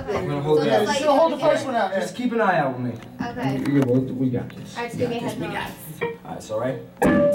Okay. I'm gonna hold so it just out. let Just you hold the first one out. Just keep an eye out with me. Okay. You- you- we- we got this. Alright, so We give me got a this, we got this. Alright, so right?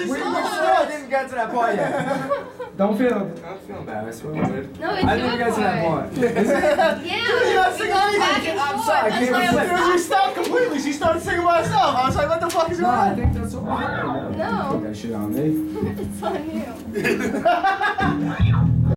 She's We still didn't get to that part yet. Don't feel, don't feel bad. I swear we would. No, it's I didn't get to that part. part. Is it? Yeah. You're not singing anything. I'm sorry, I can't why reflect. I'm- she stopped completely. She started singing by herself. I was like, what the fuck is No, going I on? think that's all right. No. Put that shit on me. It's on you.